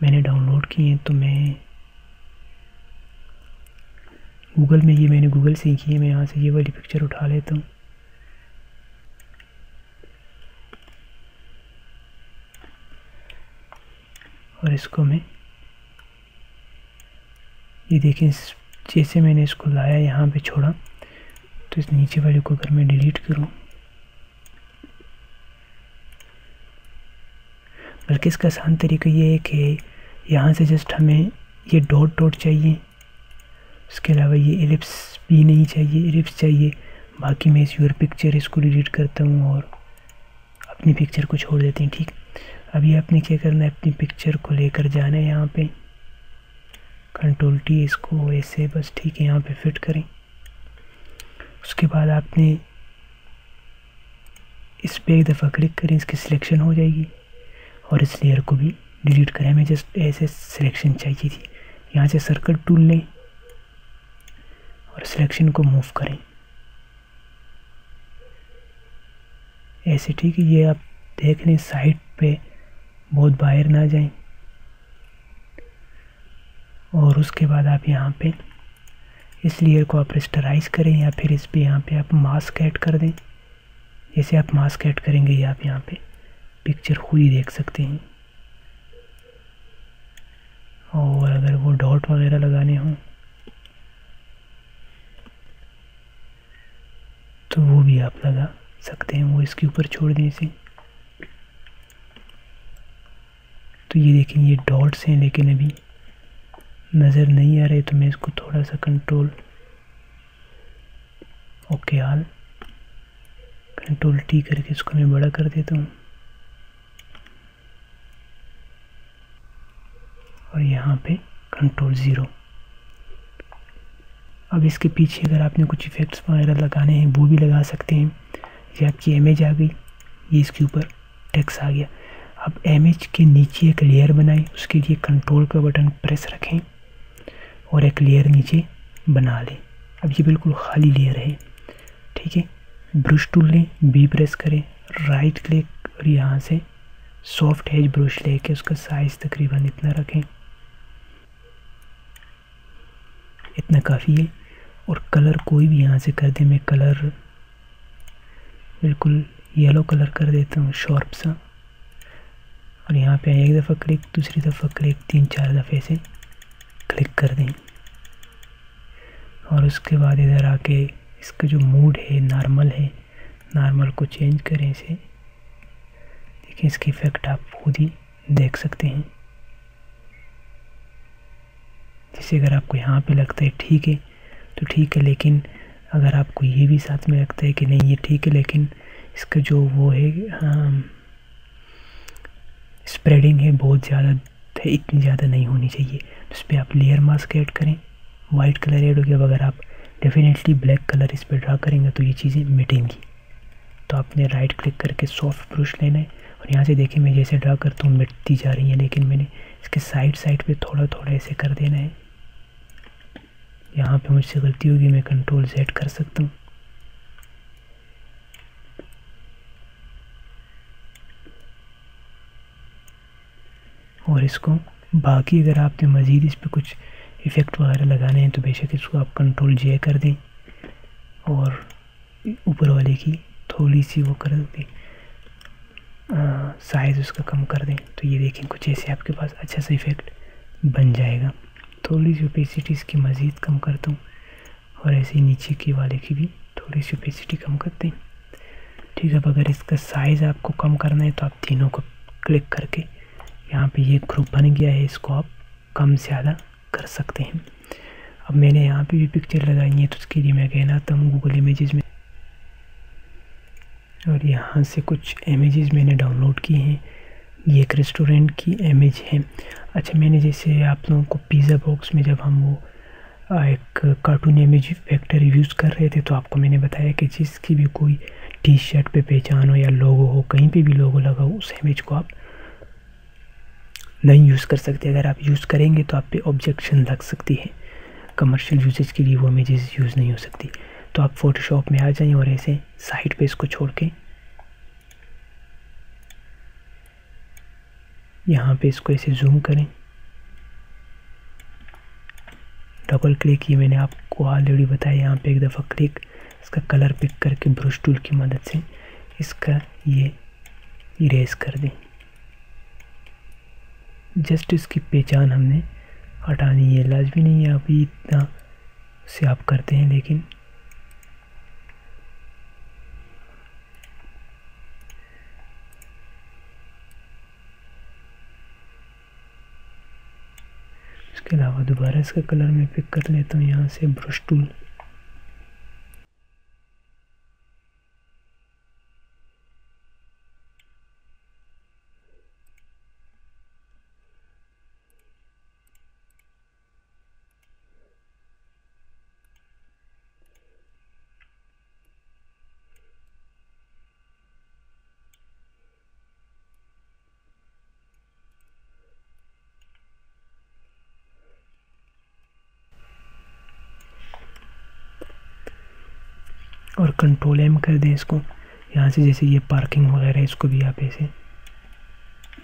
मैंने डाउनलोड की हैं तो मैं गूगल में ये मैंने गूगल से की है मैं यहाँ से ये वाली पिक्चर उठा लेता हूँ। और इसको मैं ये देखें जैसे मैंने इसको लाया, यहाँ पे छोड़ा तो इस नीचे वाले को अगर मैं डिलीट करूँ। बल्कि इसका आसान तरीका ये है कि यहाँ से जस्ट हमें ये डॉट डॉट चाहिए। उसके अलावा ये एलिप्स भी नहीं चाहिए एलिप्स चाहिए। बाकी मैं इस योर पिक्चर इसको डिलीट करता हूँ और अपनी पिक्चर को छोड़ देते हैं, ठीक? अभी आपने क्या करना है? अपनी पिक्चर को लेकर जाना है यहाँ पे। कंट्रोल टी इसको ऐसे बस, ठीक है, यहाँ पे फिट करें। उसके बाद आपने इस पर एक दफ़ा क्लिक करें, इसकी सिलेक्शन हो जाएगी और इस लेयर को भी डिलीट करें। हमें जस्ट ऐसे सिलेक्शन चाहिए थी। यहाँ से सर्कल टूल लें और सिलेक्शन को मूव करें। ऐसे ठीक है, ये आप देख लें साइड पे बहुत बाहर ना जाएँ। और उसके बाद आप यहाँ पे इस लेयर को आप रेस्टराइज करें या फिर इस पे यहाँ पे आप मास्क ऐड कर दें। जैसे आप मास्क ऐड करेंगे, या आप यहाँ पे पिक्चर खुद ही देख सकते हैं। और अगर वो डॉट वगैरह लगाने हों तो वो भी आप लगा सकते हैं, वो इसके ऊपर छोड़ दें इसे। तो ये देखें, ये डॉट्स हैं, लेकिन अभी नज़र नहीं आ रहे तो मैं इसको थोड़ा सा कंट्रोल ओके हाल। कंट्रोल टी करके इसको मैं बड़ा कर देता हूँ। और यहाँ पे कंट्रोल ज़ीरो अब इसके पीछे अगर आपने कुछ इफ़ेक्ट्स वगैरह लगाने हैं, वो भी लगा सकते हैं। ये आपकी इमेज आ गई, ये इसके ऊपर टेक्स आ गया। अब इमेज के नीचे एक लेयर बनाएँ, उसके लिए कंट्रोल का बटन प्रेस रखें और एक लेयर नीचे बना लें। अब ये बिल्कुल खाली लेयर है, ठीक है? ब्रश टूल लें बी प्रेस करें राइट क्लिक और यहाँ से सॉफ्ट एज ब्रश लेके उसका साइज़ तकरीबन इतना रखें। इतना काफ़ी है। और कलर कोई भी यहाँ से कर दे, मैं कलर बिल्कुल येलो कलर कर देता हूँ शॉर्प सा। और यहाँ पे एक दफ़ा क्लिक दूसरी दफ़ा क्लिक तीन चार दफ़े से क्लिक कर दें। और उसके बाद इधर आके इसका जो मूड है नॉर्मल है नॉर्मल को चेंज करें इसे। देखिए, इसके इफ़ेक्ट आप खुद ही देख सकते हैं। जैसे अगर आपको यहाँ पे लगता है ठीक है तो ठीक है, लेकिन अगर आपको ये भी साथ में लगता है कि नहीं, ये ठीक है, लेकिन इसका जो वो है स्प्रेडिंग है, बहुत ज़्यादा है, इतनी ज़्यादा नहीं होनी चाहिए। तो इस पर आप लेयर मास्क ऐड करें वाइट कलर ऐड हो गया अगर आप डेफिनेटली ब्लैक कलर इस पर ड्रा करेंगे तो ये चीज़ें मिटेंगी। तो आपने राइट क्लिक करके सॉफ्ट ब्रश लेना है, और यहाँ से देखिए मैं जैसे ड्रा करता हूँ, मिटती जा रही है, लेकिन मैंने इसके साइड साइड पे थोड़ा थोड़ा ऐसे कर देना है। यहाँ पे मुझसे गलती होगी, मैं कंट्रोल सेट कर सकता हूँ। और इसको बाकी अगर आपने मज़ीद इस पर कुछ इफ़ेक्ट वगैरह लगाने हैं तो बेशक इसको आप कंट्रोल जे कर दें और ऊपर वाले की थोड़ी सी वो कर दें। साइज़ उसका कम कर दें। तो ये देखें, कुछ ऐसे आपके पास अच्छा सा इफ़ेक्ट बन जाएगा। थोड़ी सी ओपेसिटी इसकी मज़ीद कम करता हूँ और ऐसे ही नीचे की वाले की भी थोड़ी सी ओपेसिटी कम करते हैं ठीक है, अब अगर इसका साइज़ आपको कम करना है तो आप तीनों को क्लिक करके यहाँ पे ये ग्रुप बन गया है, इसको आप कम ज़्यादा कर सकते हैं। अब मैंने यहाँ पे भी पिक्चर लगाई है तो उसके लिए मैं कहना आता हूँ गूगल इमेजेस में और यहाँ से कुछ इमेजेस मैंने डाउनलोड किए हैं। ये एक रेस्टोरेंट की इमेज है। अच्छा मैंने जैसे आप लोगों को पिज़्ज़ा बॉक्स में जब हम वो एक कार्टून इमेज फैक्टर यूज़ कर रहे थे तो आपको मैंने बताया कि जिसकी भी कोई टी शर्ट पे पहचान हो या लोगो हो, कहीं पे भी लोगो लगा हो, उस इमेज को आप नहीं यूज़ कर सकते। अगर आप यूज़ करेंगे तो आप पे ऑब्जेक्शन लग सकती है। कमर्शियल यूजेज के लिए वो इमेजेस यूज़ नहीं हो सकती। तो आप फ़ोटोशॉप में आ जाएँ और ऐसे साइड पे इसको छोड़ के यहाँ पे इसको ऐसे जूम करें। डबल क्लिक ये मैंने आपको ऑलरेडी बताया, यहाँ पे एक दफ़ा क्लिक इसका कलर पिक करके ब्रश टूल की मदद से इसका ये इरेज कर दें। जस्ट इसकी पहचान हमने हटानी है, लाजमी नहीं है अभी इतना से आप करते हैं, लेकिन इसके अलावा दोबारा इसका कलर मैं पिक कर लेता हूँ यहाँ से ब्रश टूल और कंट्रोल एम कर दें इसको। यहाँ से जैसे ये पार्किंग वगैरह इसको भी आप ऐसे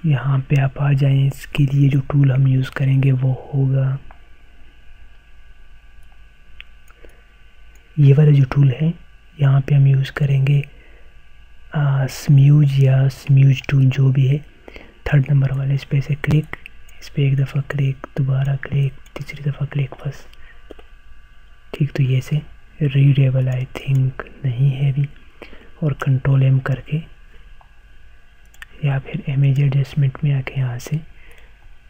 यहाँ पे आप आ जाएँ। इसके लिए जो टूल हम यूज़ करेंगे वो होगा। ये वाला जो टूल है, यहाँ पे हम यूज़ करेंगे स्म्यूज या स्म्यूज टूल जो भी है। थर्ड नंबर वाले, इस पर से क्लिक इस पर एक दफ़ा क्लिक दोबारा क्लिक तीसरी दफ़ा क्लिक बस। ठीक तो ये से रीडेबल आई थिंक नहीं है भी। और कंट्रोल एम करके, या फिर इमेज एडजस्टमेंट में आके यहाँ से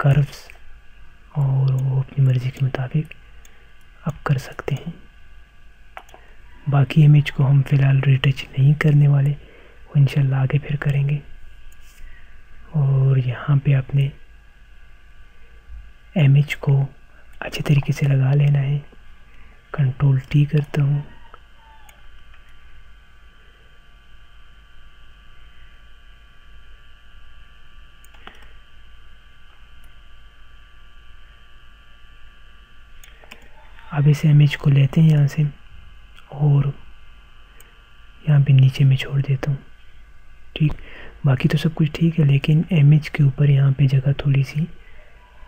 कर्व्स और वो अपनी मर्ज़ी के मुताबिक आप कर सकते हैं। बाकी इमेज को हम फ़िलहाल रिटच नहीं करने वाले, वो इंशाल्लाह आगे फिर करेंगे। और यहाँ पे आपने इमेज को अच्छे तरीके से लगा लेना है। कंट्रोल टी करता हूँ। अब इस इमेज को लेते हैं यहाँ से, और यहाँ पे नीचे में छोड़ देता हूँ। ठीक, बाकी तो सब कुछ ठीक है, लेकिन इमेज के ऊपर यहाँ पे जगह थोड़ी सी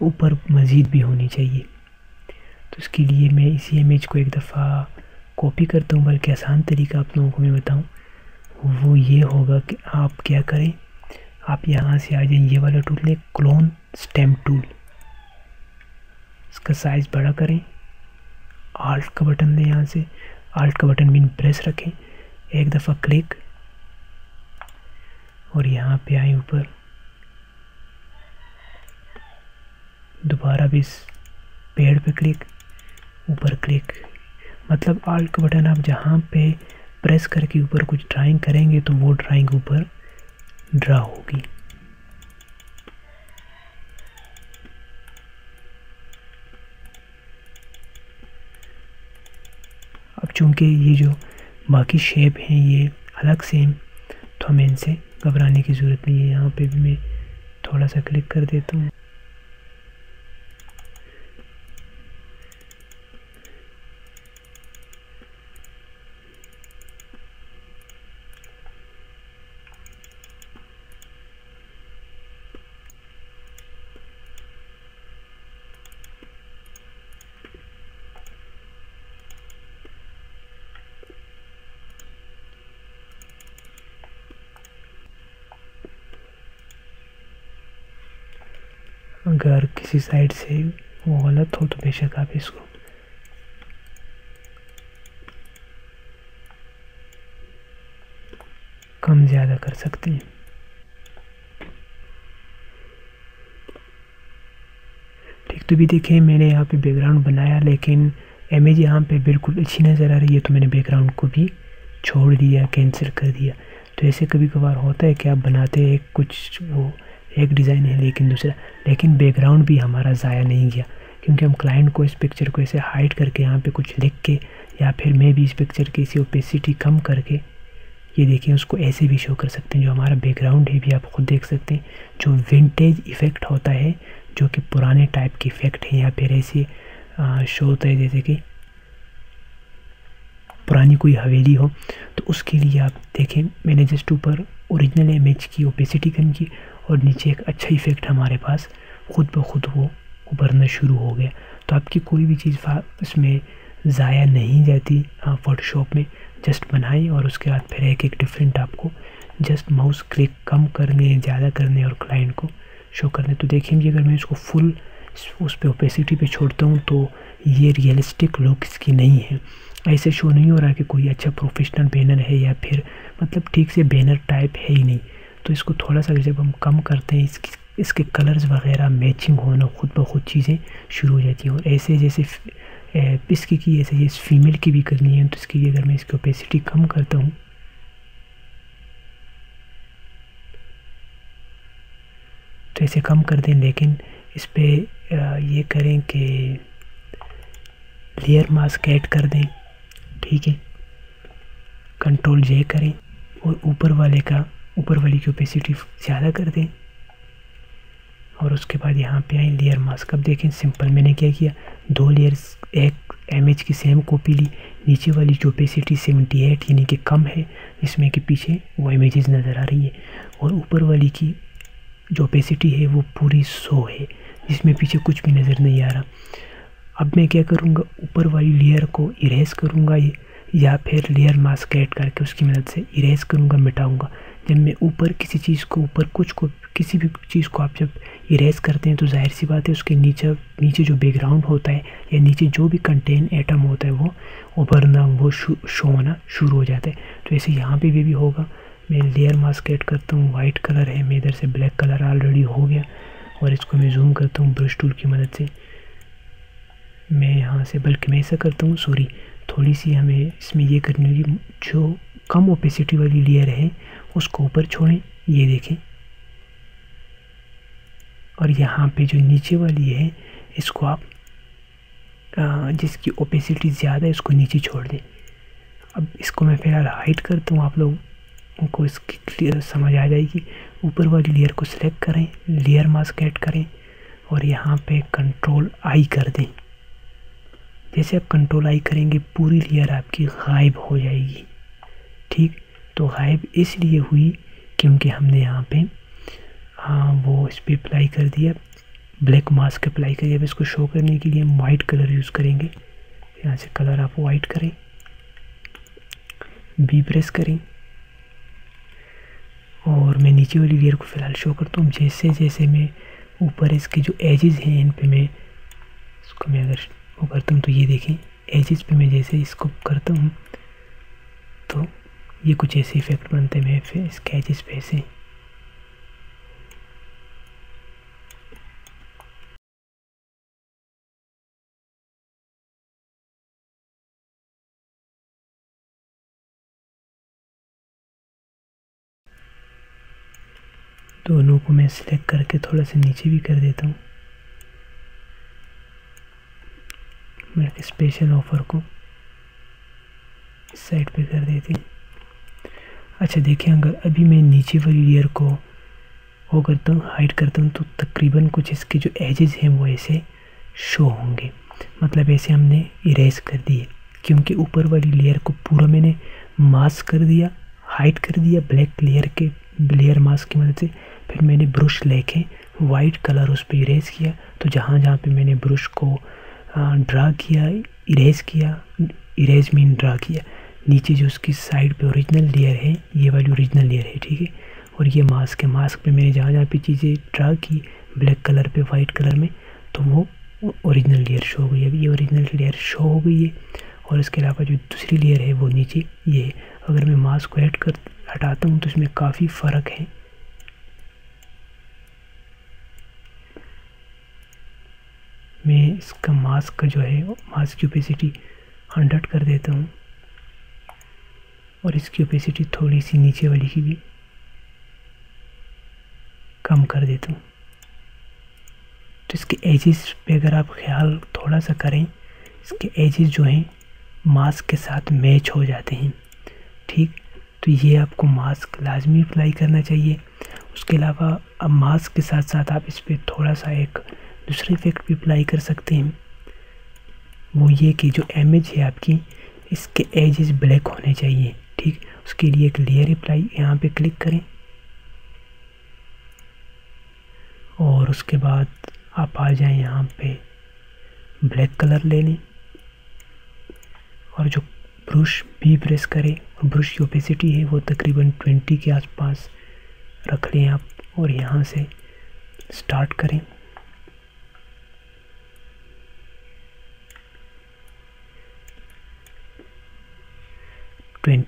ऊपर मज़ीद भी होनी चाहिए। तो इसके लिए मैं इसी इमेज को एक दफ़ा कॉपी करता हूँ, बल्कि आसान तरीका आप लोगों को मैं बताऊँ। वो ये होगा कि आप क्या करें, आप यहाँ से आ जाए, ये वाला टूल लें क्लोन स्टेम टूल इसका साइज़ बड़ा करें। आल्ट का बटन लें यहाँ से। आल्ट का बटन भी प्रेस रखें। एक दफ़ा क्लिक और यहाँ पे आए ऊपर। दोबारा भी इस पेड़ पे क्लिक ऊपर क्लिक मतलब आल्ट का बटन आप जहाँ पे प्रेस करके ऊपर कुछ ड्राइंग करेंगे तो वो ड्राइंग ऊपर ड्रा होगी। अब चूँकि ये जो बाकी शेप हैं ये अलग से हैं तो हमें इनसे घबराने की ज़रूरत नहीं है। यहाँ पे भी मैं थोड़ा सा क्लिक कर देता हूँ। अगर किसी साइड से वो गलत हो तो बेशक आप इसको कम ज़्यादा कर सकते हैं। ठीक तो भी देखिए, मैंने यहाँ पे बैकग्राउंड बनाया, लेकिन इमेज यहाँ पे बिल्कुल अच्छी नज़र आ रही है तो मैंने बैकग्राउंड को भी छोड़ दिया कैंसिल कर दिया। तो ऐसे कभी कभार होता है कि आप बनाते हैं कुछ वो एक डिज़ाइन है, लेकिन दूसरा, लेकिन बैकग्राउंड भी हमारा ज़ाया नहीं गया। क्योंकि हम क्लाइंट को इस पिक्चर को ऐसे हाइड करके यहाँ पे कुछ लिख के, या फिर मैं भी इस पिक्चर की इसी ओपेसिटी कम करके, ये देखिए, उसको ऐसे भी शो कर सकते हैं, जो हमारा बैकग्राउंड है भी आप खुद देख सकते हैं, जो विंटेज इफ़ेक्ट होता है, जो कि पुराने टाइप के इफ़ेक्ट हैं या फिर ऐसे शो होता है, जैसे कि पुरानी कोई हवेली हो तो उसके लिए आप देखें, मैंने जस्ट ऊपर ओरिजिनल इमेज की ओपेसिटी कम की और नीचे एक अच्छा इफ़ेक्ट हमारे पास। खुद ब खुद वो उभरना शुरू हो गया। तो आपकी कोई भी चीज़ इसमें ज़ाया नहीं जाती फ़ोटोशॉप में। जस्ट बनाएँ और उसके बाद फिर एक एक डिफरेंट आपको जस्ट माउस क्लिक कम करने, ज़्यादा करने और क्लाइंट को शो करने। तो देखिए अगर मैं इसको फुल उस पर ओपेसिटी पे छोड़ता हूँ तो ये रियलिस्टिक लुक इसकी नहीं है। ऐसे शो नहीं हो रहा कि कोई अच्छा प्रोफेशनल बैनर है या फिर मतलब ठीक से बैनर टाइप है ही नहीं। तो इसको थोड़ा सा जब हम कम करते हैं, इसकी, इसके कलर्स वगैरह मैचिंग होना खुद ब खुद चीज़ें शुरू हो जाती हैं। और ऐसे जैसे इसकी की ऐसे ये फीमेल की भी करनी है तो इसके लिए अगर मैं इसकी ओपेसिटी कम करता हूँ। तो इसे कम कर दें, लेकिन इस पर ये करें कि लेयर मास्क ऐड कर दें, ठीक है? कंट्रोल जे करें। और ऊपर वाले का ऊपर वाली की ओपेसिटी ज़्यादा कर दें। और उसके बाद यहाँ पे आए लेयर मास्क अब देखें सिंपल मैंने क्या किया? दो लेयर्स एक एमएच की सेम कॉपी ली। नीचे वाली की ओपेसिटी सेवेंटी एट यानी कि कम है जिसमें कि पीछे वो इमेजेस नज़र आ रही है। और ऊपर वाली की जो ओपेसिटी है, वो पूरी सो है, जिसमें पीछे कुछ भी नज़र नहीं आ रहा। अब मैं क्या करूँगा? ऊपर वाली लेयर को इरेज करूँगा ये। या फिर लेयर मास्क ऐड करके उसकी मदद से इरेज करूँगा मिटाऊँगा। जब मैं ऊपर किसी चीज़ को ऊपर कुछ को किसी भी चीज़ को आप जब इरेज करते हैं तो ज़ाहिर सी बात है उसके नीचे नीचे जो बैकग्राउंड होता है या नीचे जो भी कंटेन एटम होता है वो उभरना वो शो होना शुरू हो जाता है। तो ऐसे यहाँ पे भी, भी होगा। मैं लेयर मास्क ऐड करता हूँ वाइट कलर है मैं इधर से ब्लैक कलर ऑलरेडी हो गया और इसको मैं जूम करता हूँ ब्रश टूल की मदद से। मैं यहाँ से बल्कि मैं ऐसा करता हूँ सॉरी थोड़ी सी हमें इसमें ये करनी होगी जो कम ओपेसिटी वाली लेयर है, उसको ऊपर छोड़ें, ये देखें। और यहाँ पे जो नीचे वाली है, इसको आप जिसकी ओपेसिटी ज़्यादा है इसको नीचे छोड़ दें। अब इसको मैं फ़िलहाल हाइट करता हूँ, आप लोग को इसकी क्लियर समझ आ जाएगी। ऊपर वाली लेयर को सिलेक्ट करें लेयर मास्क ऐड करें और यहाँ पे कंट्रोल आई कर दें। जैसे आप कंट्रोल आई करेंगे, पूरी लेयर आपकी गायब हो जाएगी। ठीक? तो गायब इसलिए हुई क्योंकि हमने यहाँ पे हाँ वो इस पर अप्लाई कर दिया। ब्लैक मास्क अप्लाई करिए। अब इसको शो करने के लिए हम वाइट कलर यूज़ करेंगे। यहाँ से कलर आप वाइट करें। बी प्रेस करें। और मैं नीचे वाली लेयर को फ़िलहाल शो करता हूँ। जैसे जैसे मैं ऊपर इसके जो एजेस हैं, इन पे मैं, इसको मैं अगर वो करता हूँ तो ये देखें एजेस पे मैं जैसे इसको करता हूँ तो ये कुछ ऐसे इफ़ेक्ट बनते हैं फिर इसके एजेस पे ऐसे दोनों को मैं सिलेक्ट करके थोड़ा सा नीचे भी कर देता हूँ। मैं स्पेशल ऑफ़र को इस साइड पे कर देती। हूँ अच्छा देखिए, अगर अभी मैं नीचे वाली लेयर को वो करता हूँ हाइड करता हूँ तो तकरीबन कुछ इसके जो एजेस हैं, वो ऐसे शो होंगे। मतलब ऐसे हमने इरेज कर दिए, क्योंकि ऊपर वाली लेयर को पूरा मैंने मास्क कर दिया हाइड कर दिया ब्लैक लेयर के लेयर मास्क की मदद से। फिर मैंने ब्रश लेके वाइट कलर उस पर इरेज किया तो जहाँ जहाँ पे मैंने ब्रश को ड्रा किया इरेज किया इरेज मीन ड्रा किया। नीचे जो उसकी साइड पे ओरिजिनल लेयर है, ये वाली ओरिजिनल लेयर है, ठीक है? और ये मास्क है। मास्क पे मैंने जहाँ जहाँ पे चीज़ें ड्रा की ब्लैक कलर पे वाइट कलर में तो वो ओरिजिनल लेयर शो हो गई। अभी ये ओरिजिनल लेयर शो हो गई है, और इसके अलावा जो दूसरी लेयर है, वो नीचे ये है। अगर मैं मास्क को ऐड कर, हटाता हूँ तो इसमें काफ़ी फ़र्क है। मैं इसका मास्क जो है मास्क की ओपेसिटी हंड्रेड कर देता हूँ। और इसकी ओपेसिटी थोड़ी सी नीचे वाली की भी कम कर देता हूँ। तो इसके एजेस पे अगर आप ख्याल थोड़ा सा करें, इसके एजेस जो हैं मास्क के साथ मैच हो जाते हैं। ठीक? तो ये आपको मास्क लाजमी अप्लाई करना चाहिए। उसके अलावा अब मास्क के साथ साथ आप इस पर थोड़ा सा एक दूसरे इफ़ेक्ट भी अप्लाई कर सकते हैं। वो ये कि जो इमेज है आपकी, इसके एजेस ब्लैक होने चाहिए, ठीक? उसके लिए एक लेयर अप्लाई यहाँ पे क्लिक करें। और उसके बाद आप आ जाएँ यहाँ पे ब्लैक कलर ले लें। और जो ब्रश भी प्रेस करें, और ब्रश की ओपेसिटी है, वो तकरीबन ट्वेंटी के आसपास रख लें आप, और यहाँ से स्टार्ट करें।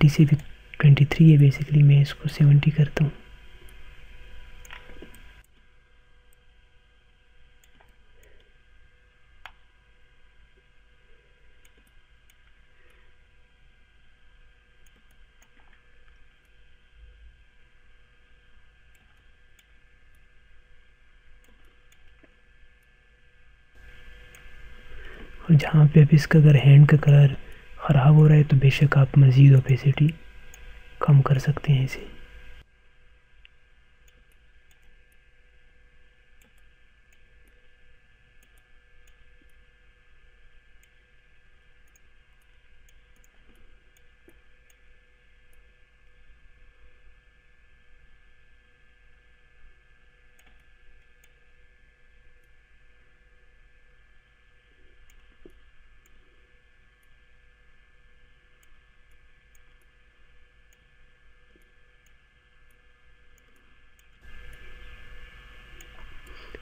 ट्वेंटी से भी, ट्वेंटी थ्री है बेसिकली मैं इसको सेवेंटी करता हूँ। और जहाँ पे भी इसका अगर हैंड का कलर ख़राब हो रहा है तो बेशक आप मज़ीद ओपेसिटी कम कर सकते हैं इसे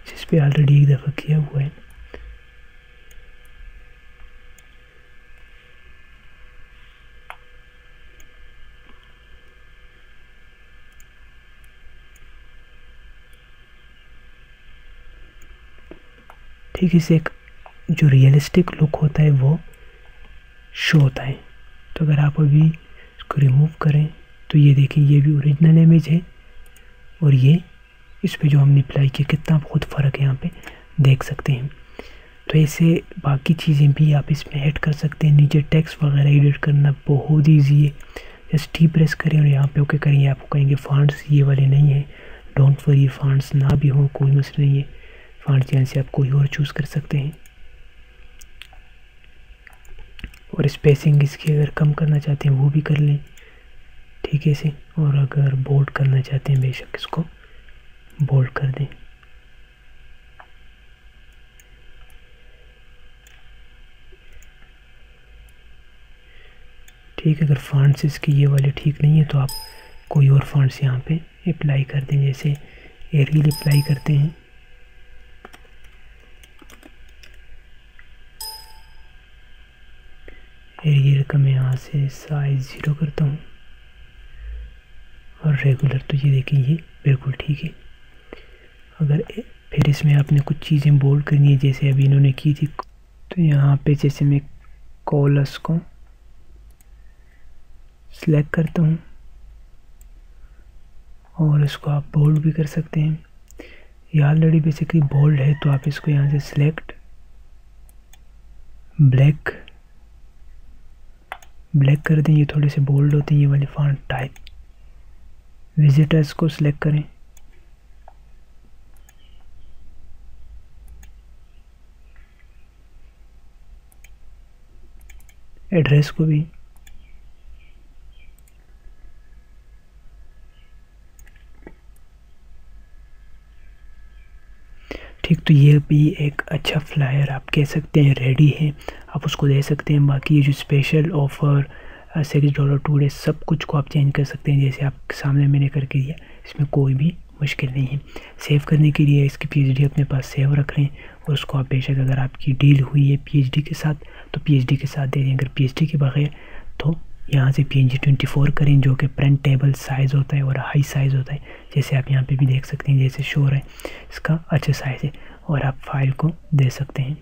जिस पे ऑलरेडी एक दफ़ा किया हुआ है। ठीक है इसे एक जो रियलिस्टिक लुक होता है, वो शो होता है। तो अगर आप अभी इसको रिमूव करें तो ये देखें, ये भी ओरिजिनल इमेज है और ये इस पर जो हमने अप्लाई किया, कितना बहुत फ़र्क है यहाँ पे देख सकते हैं। तो ऐसे बाकी चीज़ें भी आप इसमें ऐड कर सकते हैं। नीचे टेक्स्ट वगैरह एडिट करना बहुत ईजी है। जस्ट टी प्रेस करें और यहाँ पे ओके करेंगे। आपको कहेंगे फॉन्ट्स ये वाले नहीं हैं। डोंट वरी फॉन्ट्स ना भी हो, कोई मसला नहीं है। फॉन्ट्स यहाँ से आप कोई और चूज़ कर सकते हैं। और स्पेसिंग इसकी अगर कम करना चाहते हैं, वो भी कर लें। ठीक है इसे और अगर बोल्ड करना चाहते हैं, बेशक इसको बोल्ड कर दें। ठीक है, अगर फॉन्ट्स इसके ये वाले ठीक नहीं है तो आप कोई और फॉन्ट्स यहाँ पे अप्लाई कर दें, जैसे एरियल अप्लाई करते हैं। एरियल का मैं यहाँ से साइज़ ज़ीरो करता हूँ। और रेगुलर तो ये देखें, ये बिल्कुल ठीक है। अगर फिर इसमें आपने कुछ चीज़ें बोल्ड करनी है, जैसे अभी इन्होंने की थी तो यहाँ पे जैसे मैं कॉलस को सिलेक्ट करता हूँ, और इसको आप बोल्ड भी कर सकते हैं। ये ऑलरेडी बेसिकली बोल्ड है तो आप इसको यहाँ से सिलेक्ट ब्लैक ब्लैक कर दें। ये थोड़े से बोल्ड होते हैं, ये वाले फॉन्ट टाइप विजिटर्स को सिलेक्ट करें। एड्रेस को भी। ठीक तो ये भी एक अच्छा फ्लायर आप कह सकते हैं रेडी है। आप उसको दे सकते हैं, बाकी ये जो special offer six dollar today सब कुछ को आप चेंज कर सकते हैं, जैसे आप सामने मैंने करके दिया। इसमें कोई भी मुश्किल नहीं है। सेव करने के लिए इसकी पीएचडी अपने पास सेव रख लें और उसको आप बेशक अगर आपकी डील हुई है पीएचडी के साथ तो पीएचडी के साथ दे दें। अगर पीएचडी के बगैर तो यहाँ से P N G twenty four करें, जो कि प्रिंट टेबल साइज़ होता है और हाई साइज़ होता है। जैसे आप यहाँ पे भी देख सकते हैं, जैसे शोर है। इसका अच्छा साइज़ है और आप फ़ाइल को दे सकते हैं।